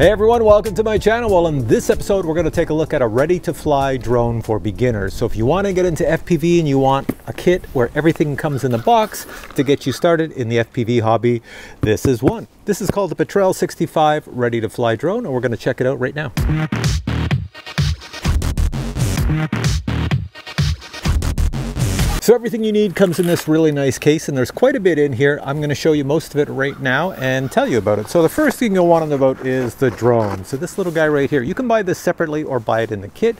Hey everyone, welcome to my channel. Well, in this episode, we're going to take a look at a ready-to-fly drone for beginners. So if you want to get into FPV and you want a kit where everything comes in the box to get you started in the FPV hobby, this is one. This is called the Petrel 65 ready-to-fly drone, and we're going to check it out right now. So everything you need comes in this really nice case and there's quite a bit in here. I'm going to show you most of it right now and tell you about it. So the first thing you'll want to know about is the drone. So this little guy right here, you can buy this separately or buy it in the kit.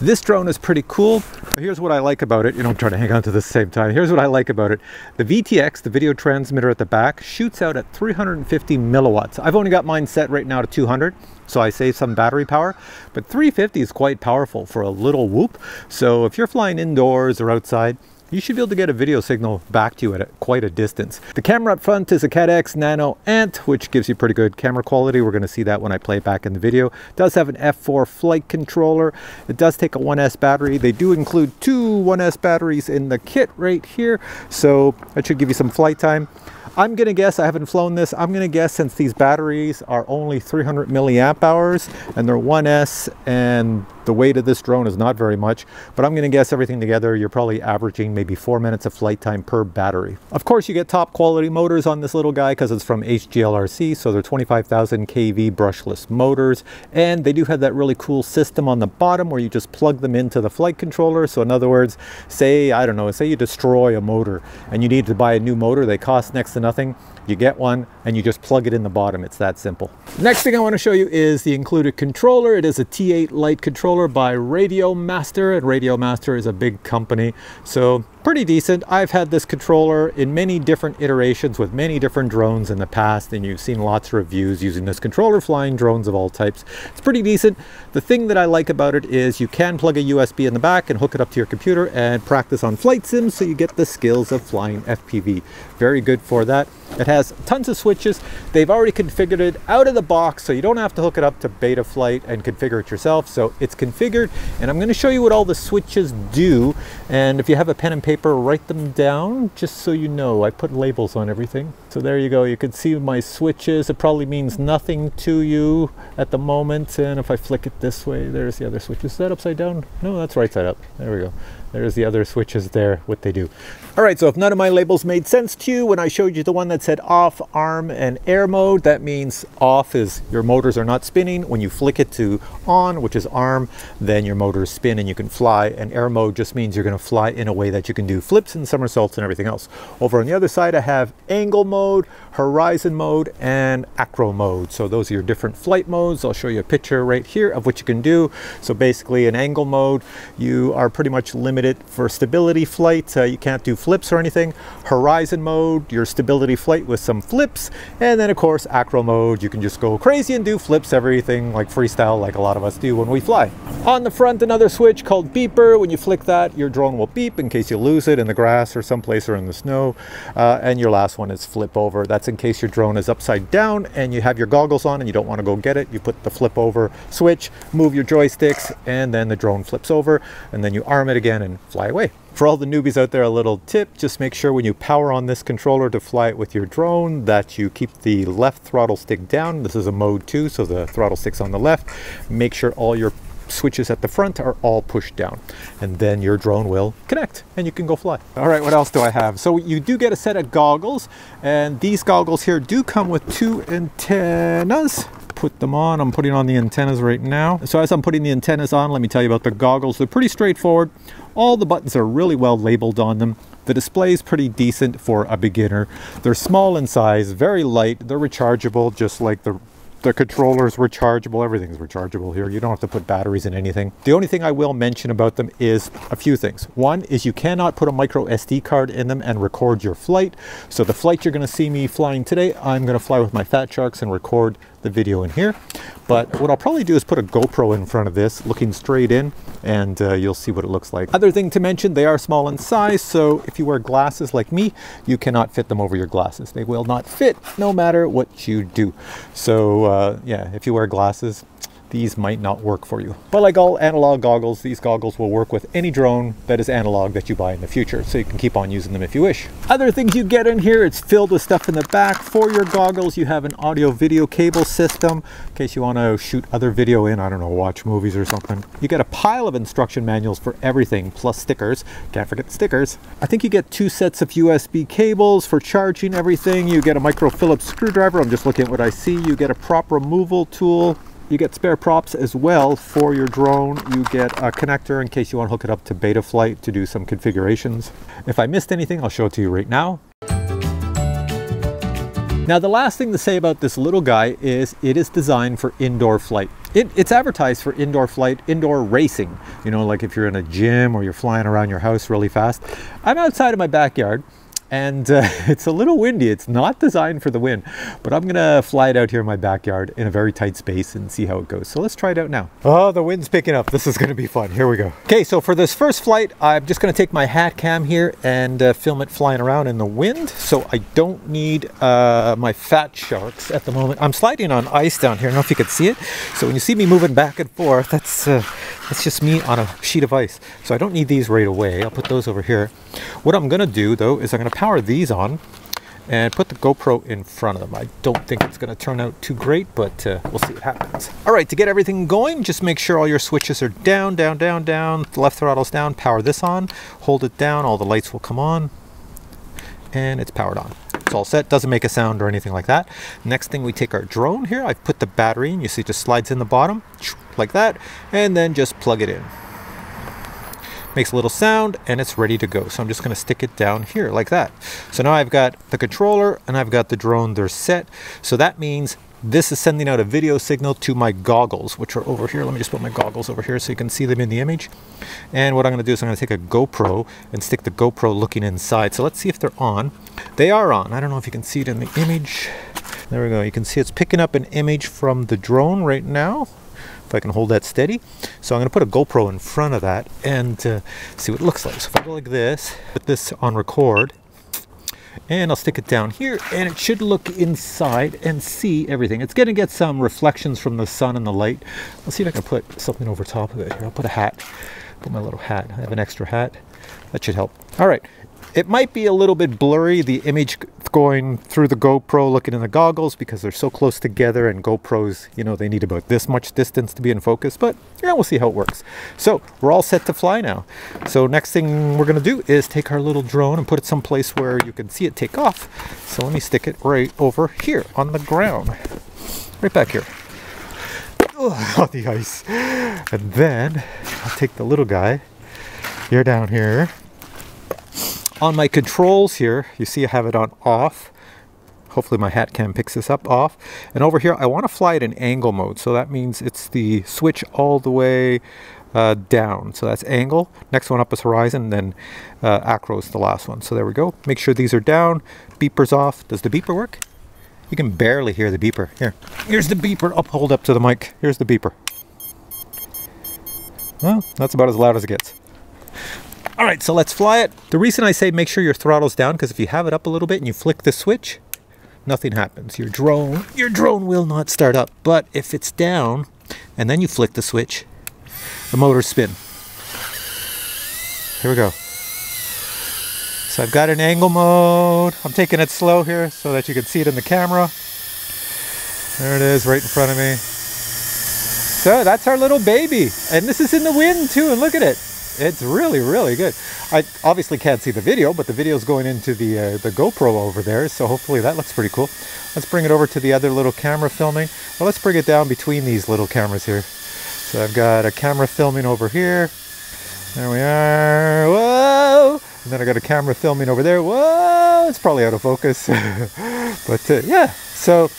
This drone is pretty cool. Here's what I like about it. You know, I'm trying to hang on to this same time. Here's what I like about it. The VTX, the video transmitter at the back, shoots out at 350 milliwatts. I've only got mine set right now to 200 so I save some battery power. But 350 is quite powerful for a little whoop. So if you're flying indoors or outside, you should be able to get a video signal back to you at a, quite a distance. The camera up front is a Caddx Nano Ant, which gives you pretty good camera quality. We're going to see that when I play back in the video. It does have an F4 flight controller. It does take a 1S battery. They do include two 1S batteries in the kit right here, so that should give you some flight time. I'm gonna guess, I haven't flown this, I'm gonna guess since these batteries are only 300 milliamp hours and they're 1S and the weight of this drone is not very much, but I'm gonna guess everything together, you're probably averaging maybe four minutes of flight time per battery. Of course, you get top quality motors on this little guy because it's from HGLRC, so they're 25,000 kV brushless motors, and they do have that really cool system on the bottom where you just plug them into the flight controller. So in other words, say, I don't know, say you destroy a motor and you need to buy a new motor, they cost next to nothing you get one and you just plug it in the bottom. It's that simple. Next thing I want to show you is the included controller. It is a T8 Lite controller by Radiomaster and Radiomaster is a big company. So pretty decent. I've had this controller in many different iterations with many different drones in the past and you've seen lots of reviews using this controller flying drones of all types. It's pretty decent. The thing that I like about it is you can plug a USB in the back and hook it up to your computer and practice on flight sims so you get the skills of flying FPV. Very good for that. It has tons of switches. They've already configured it out of the box so you don't have to hook it up to Betaflight and configure it yourself. So it's configured and I'm going to show you what all the switches do and if you have a pen and paper paper, write them down just so you know. I put labels on everything. So there you go. You can see my switches. It probably means nothing to you at the moment. And if I flick it this way, there's the other switch. Is that upside down? No, that's right side up. There we go. There's the other switches there, what they do. All right, so if none of my labels made sense to you, when I showed you the one that said off, arm, and air mode, that means off is your motors are not spinning. When you flick it to on, which is arm, then your motors spin and you can fly. And air mode just means you're gonna fly in a way that you can do flips and somersaults and everything else. Over on the other side, I have angle mode, horizon mode, and acro mode. So those are your different flight modes. I'll show you a picture right here of what you can do. So basically in angle mode, you are pretty much limited for stability flight. Uh, you can't do flips or anything. Horizon mode, your stability flight with some flips. And then of course, acro mode, you can just go crazy and do flips, everything like freestyle like a lot of us do when we fly. On the front, another switch called beeper. When you flick that, your drone will beep in case you lose it in the grass or someplace or in the snow. Uh, and your last one is flip over. That's in case your drone is upside down and you have your goggles on and you don't want to go get it. You put the flip over switch, move your joysticks, and then the drone flips over and then you arm it again and and fly away. For all the newbies out there, a little tip, just make sure when you power on this controller to fly it with your drone that you keep the left throttle stick down. This is a mode 2, so the throttle stick's on the left. Make sure all your switches at the front are all pushed down and then your drone will connect and you can go fly. All right, what else do I have? So you do get a set of goggles and these goggles here do come with two antennas put them on. I'm putting on the antennas right now. So as I'm putting the antennas on, let me tell you about the goggles. They're pretty straightforward. All the buttons are really well labeled on them. The display is pretty decent for a beginner. They're small in size, very light. They're rechargeable just like the the controller's rechargeable, everything's rechargeable here. You don't have to put batteries in anything. The only thing I will mention about them is a few things. One is you cannot put a micro SD card in them and record your flight. So the flight you're gonna see me flying today, I'm gonna fly with my Fat Sharks and record the video in here. But what I'll probably do is put a GoPro in front of this, looking straight in, and uh, you'll see what it looks like. Other thing to mention, they are small in size, so if you wear glasses like me, you cannot fit them over your glasses. They will not fit no matter what you do. So uh, yeah, if you wear glasses, these might not work for you. But like all analog goggles, these goggles will work with any drone that is analog that you buy in the future, so you can keep on using them if you wish. Other things you get in here, it's filled with stuff in the back. For your goggles, you have an audio video cable system in case you want to shoot other video in, I don't know, watch movies or something. You get a pile of instruction manuals for everything, plus stickers. Can't forget the stickers. I think you get two sets of USB cables for charging everything. You get a micro Phillips screwdriver. I'm just looking at what I see. You get a prop removal tool you get spare props as well for your drone. You get a connector in case you want to hook it up to Betaflight to do some configurations. If I missed anything, I'll show it to you right now. Now the last thing to say about this little guy is it is designed for indoor flight. It, it's advertised for indoor flight, indoor racing. You know, like if you're in a gym or you're flying around your house really fast. I'm outside of my backyard and uh, it's a little windy. It's not designed for the wind, but I'm gonna fly it out here in my backyard in a very tight space and see how it goes. So let's try it out now. Oh, the wind's picking up. This is gonna be fun. Here we go. Okay, so for this first flight, I'm just gonna take my hat cam here and uh, film it flying around in the wind. So I don't need uh, my fat sharks at the moment. I'm sliding on ice down here. I don't know if you can see it. So when you see me moving back and forth, that's, uh, that's just me on a sheet of ice. So I don't need these right away. I'll put those over here. What I'm gonna do though is I'm gonna power these on and put the GoPro in front of them. I don't think it's gonna turn out too great, but uh, we'll see what happens. All right, to get everything going, just make sure all your switches are down, down, down, down. The left throttle's down, power this on, hold it down, all the lights will come on, and it's powered on. It's all set, doesn't make a sound or anything like that. Next thing we take our drone here, I've put the battery in, you see it just slides in the bottom, like that, and then just plug it in makes a little sound and it's ready to go. So I'm just going to stick it down here like that. So now I've got the controller and I've got the drone, they're set. So that means this is sending out a video signal to my goggles, which are over here. Let me just put my goggles over here so you can see them in the image. And what I'm going to do is I'm going to take a GoPro and stick the GoPro looking inside. So let's see if they're on. They are on. I don't know if you can see it in the image. There we go. You can see it's picking up an image from the drone right now I can hold that steady. So I'm going to put a GoPro in front of that and uh, see what it looks like. So if I go like this, put this on record, and I'll stick it down here and it should look inside and see everything. It's to get some reflections from the sun and the light. Let's see if I can put something over top of it here. I'll put a hat, put my little hat. I have an extra hat. That should help. All right. It might be a little bit blurry, the image going through the GoPro looking in the goggles because they're so close together and GoPros, you know, they need about this much distance to be in focus, but yeah, we'll see how it works. So we're all set to fly now. So next thing we're gonna do is take our little drone and put it someplace where you can see it take off. So let me stick it right over here on the ground, right back here. on the ice. And then I'll take the little guy, you're down here, on my controls here, you see I have it on off. Hopefully my hat cam picks this up off. And over here, I want to fly it in angle mode. So that means it's the switch all the way uh, down. So that's angle. Next one up is horizon, then uh, acro is the last one. So there we go. Make sure these are down. Beeper's off. Does the beeper work? You can barely hear the beeper. Here, here's the beeper. I'll hold up to the mic. Here's the beeper. Well, that's about as loud as it gets. All right, so let's fly it. The reason I say make sure your throttle's down, because if you have it up a little bit and you flick the switch, nothing happens. Your drone, your drone will not start up. But if it's down and then you flick the switch, the motors spin. Here we go. So I've got an angle mode. I'm taking it slow here so that you can see it in the camera. There it is right in front of me. So that's our little baby. And this is in the wind too, and look at it. It's really, really good. I obviously can't see the video, but the video is going into the, uh, the GoPro over there, so hopefully that looks pretty cool. Let's bring it over to the other little camera filming. Well, let's bring it down between these little cameras here. So I've got a camera filming over here. There we are. Whoa! And then I got a camera filming over there. Whoa! It's probably out of focus. but uh, yeah, so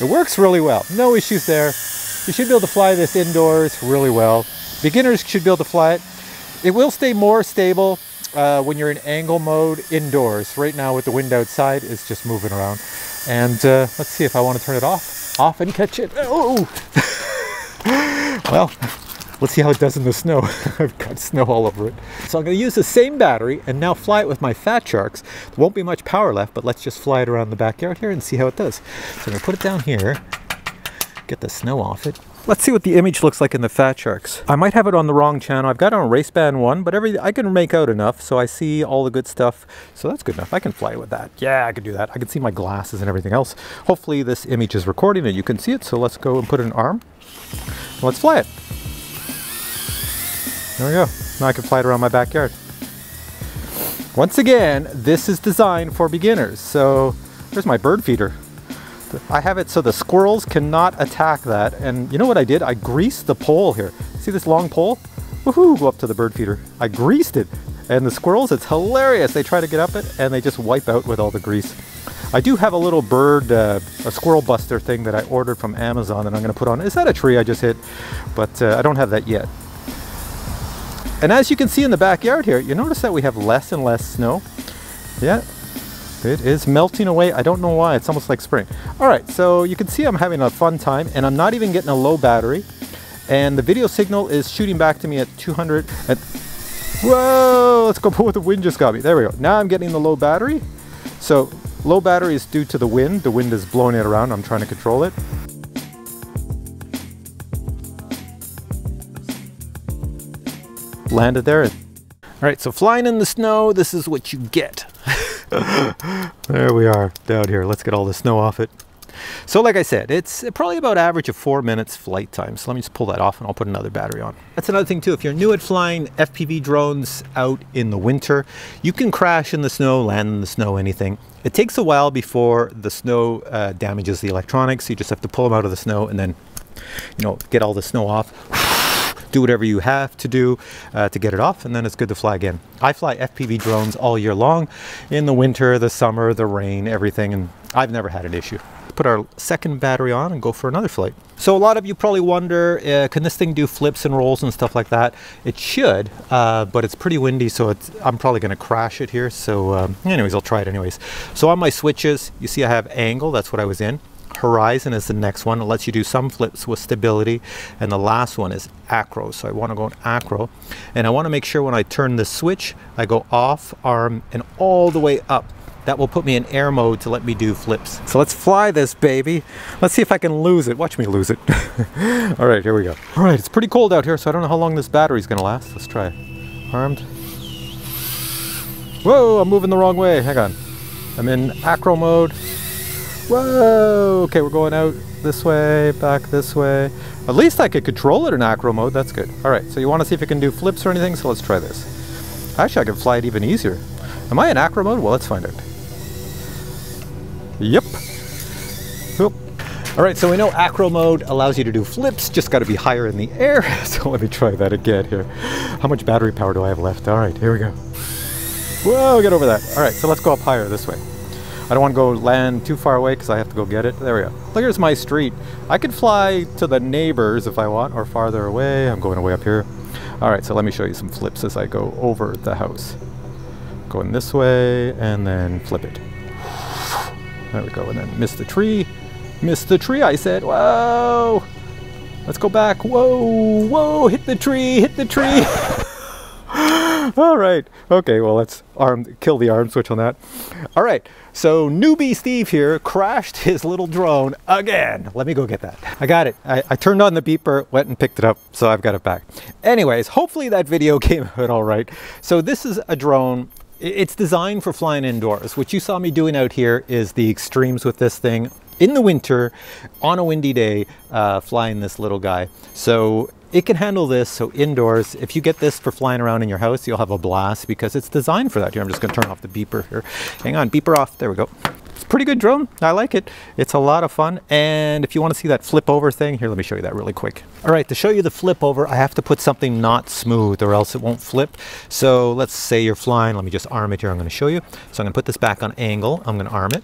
it works really well. No issues there. You should be able to fly this indoors really well. Beginners should be able to fly it. It will stay more stable uh, when you're in angle mode indoors. Right now with the wind outside, it's just moving around. And uh, let's see if I want to turn it off. Off and catch it. Oh! well, let's see how it does in the snow. I've got snow all over it. So I'm going to use the same battery and now fly it with my Fat Sharks. There won't be much power left, but let's just fly it around the backyard here and see how it does. So I'm going to put it down here, get the snow off it. Let's see what the image looks like in the Fat Sharks. I might have it on the wrong channel. I've got it on Raceband 1, but every I can make out enough, so I see all the good stuff. So that's good enough. I can fly with that. Yeah, I can do that. I can see my glasses and everything else. Hopefully this image is recording and you can see it, so let's go and put an arm. Let's fly it. There we go. Now I can fly it around my backyard. Once again, this is designed for beginners. So there's my bird feeder. I have it so the squirrels cannot attack that. And you know what I did? I greased the pole here. See this long pole? Woohoo, go up to the bird feeder. I greased it. And the squirrels, it's hilarious. They try to get up it and they just wipe out with all the grease. I do have a little bird, uh, a squirrel buster thing that I ordered from Amazon that I'm going to put on. Is that a tree I just hit? But uh, I don't have that yet. And as you can see in the backyard here, you notice that we have less and less snow. Yeah, it is melting away. I don't know why. It's almost like spring. All right, so you can see I'm having a fun time and I'm not even getting a low battery. And the video signal is shooting back to me at 200. At, whoa, let's go pull what the wind just got me. There we go. Now I'm getting the low battery. So low battery is due to the wind. The wind is blowing it around. I'm trying to control it. Landed there. All right, so flying in the snow, this is what you get. There we are down here. Let's get all the snow off it. So like I said, it's probably about average of four minutes flight time. So let me just pull that off and I'll put another battery on. That's another thing too. If you're new at flying FPV drones out in the winter, you can crash in the snow, land in the snow, anything. It takes a while before the snow uh, damages the electronics. You just have to pull them out of the snow and then, you know, get all the snow off do whatever you have to do uh, to get it off, and then it's good to fly again. I fly FPV drones all year long, in the winter, the summer, the rain, everything, and I've never had an issue. Put our second battery on and go for another flight. So a lot of you probably wonder, uh, can this thing do flips and rolls and stuff like that? It should, uh, but it's pretty windy, so I'm probably going to crash it here. So um, anyways, I'll try it anyways. So on my switches, you see I have angle, that's what I was in. Horizon is the next one. It lets you do some flips with stability. And the last one is acro. So I want to go in acro. And I want to make sure when I turn the switch, I go off, arm, and all the way up. That will put me in air mode to let me do flips. So let's fly this baby. Let's see if I can lose it. Watch me lose it. all right, here we go. All right, it's pretty cold out here, so I don't know how long this battery's gonna last. Let's try. Armed. Whoa, I'm moving the wrong way. Hang on. I'm in acro mode. Whoa! Okay, we're going out this way, back this way. At least I could control it in acro mode, that's good. All right, so you wanna see if it can do flips or anything, so let's try this. Actually, I can fly it even easier. Am I in acro mode? Well, let's find out. Yep. Oop. All right, so we know acro mode allows you to do flips, just gotta be higher in the air. So let me try that again here. How much battery power do I have left? All right, here we go. Whoa, get over that. All right, so let's go up higher this way. I don't want to go land too far away because I have to go get it. There we go. Look, here's my street. I could fly to the neighbors if I want or farther away. I'm going away up here. All right, so let me show you some flips as I go over the house. Going this way and then flip it. There we go, and then miss the tree. Miss the tree, I said. Whoa! Let's go back. Whoa, whoa, hit the tree, hit the tree. All right. Okay, well, let's arm kill the arm switch on that. All right. So newbie Steve here crashed his little drone again. Let me go get that. I got it. I, I, turned on the beeper, went and picked it up, so I've got it back. Anyways, hopefully that video came out all right. So this is a drone. It's designed for flying indoors. What you saw me doing out here is the extremes with this thing in the winter on a windy day uh, flying this little guy. So it can handle this, so indoors, if you get this for flying around in your house, you'll have a blast because it's designed for that. Here, I'm just gonna turn off the beeper here. Hang on, beeper off, there we go. It's a pretty good drone, I like it. It's a lot of fun, and if you wanna see that flip over thing, here, let me show you that really quick. All right, to show you the flip over, I have to put something not smooth or else it won't flip. So let's say you're flying, let me just arm it here, I'm gonna show you. So I'm gonna put this back on angle, I'm gonna arm it.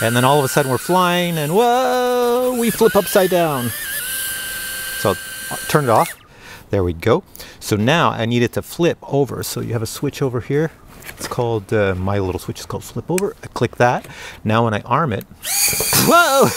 And then all of a sudden we're flying and whoa, we flip upside down. So turn it off. There we go. So now I need it to flip over. So you have a switch over here. It's called, uh, my little switch is called flip over. I click that. Now when I arm it, whoa,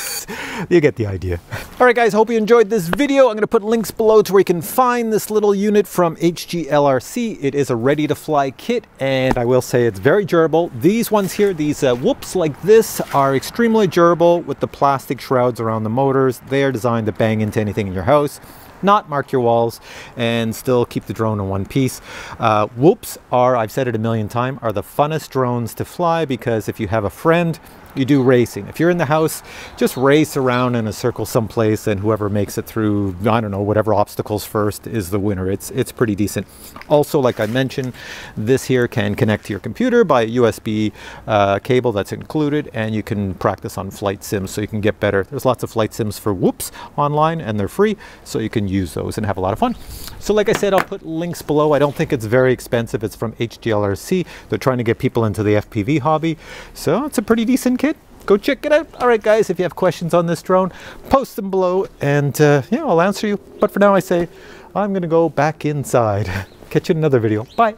you get the idea. All right, guys, hope you enjoyed this video. I'm going to put links below to where you can find this little unit from HGLRC. It is a ready-to-fly kit, and I will say it's very durable. These ones here, these uh, whoops like this, are extremely durable with the plastic shrouds around the motors. They are designed to bang into anything in your house not mark your walls and still keep the drone in one piece. Uh, whoops are, I've said it a million times, are the funnest drones to fly because if you have a friend you do racing. If you're in the house, just race around in a circle someplace and whoever makes it through, I don't know, whatever obstacles first is the winner. It's, it's pretty decent. Also, like I mentioned, this here can connect to your computer by a USB uh, cable that's included and you can practice on flight sims so you can get better. There's lots of flight sims for whoops online and they're free so you can use those and have a lot of fun. So like I said, I'll put links below. I don't think it's very expensive. It's from HGLRC. They're trying to get people into the FPV hobby. So it's a pretty decent kit. Go check it out. All right, guys, if you have questions on this drone, post them below and uh, yeah, I'll answer you. But for now, I say I'm going to go back inside. Catch you in another video. Bye.